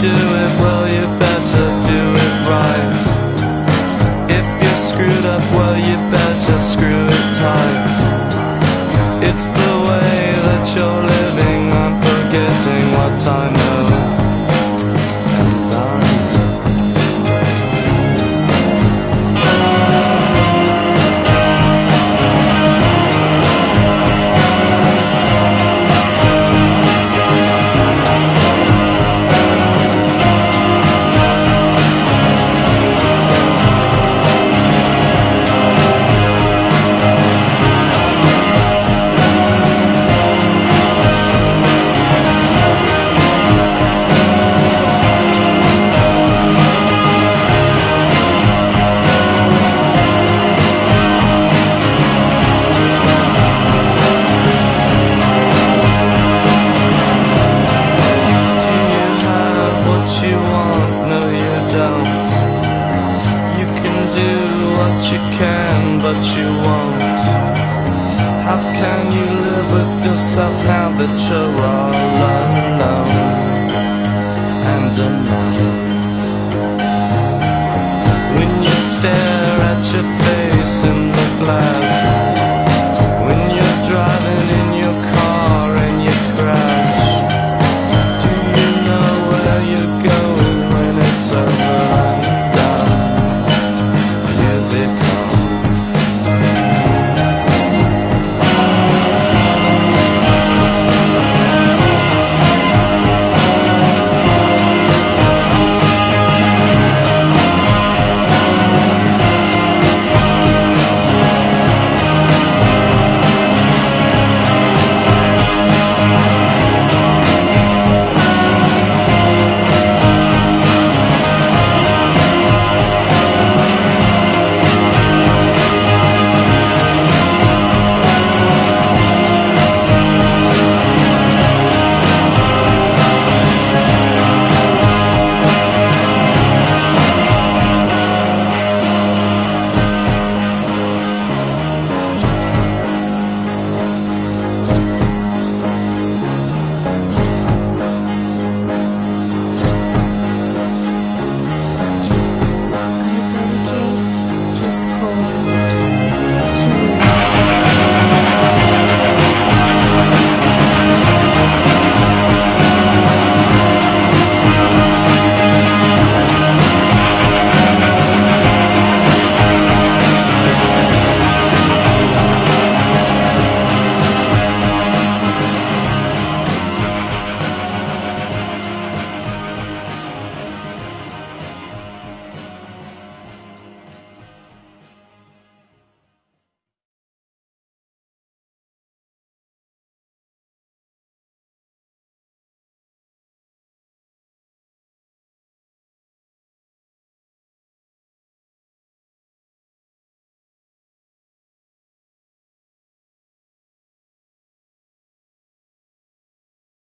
do it, will you? You can, but you won't. How can you live with yourself now that you're all alone and alone?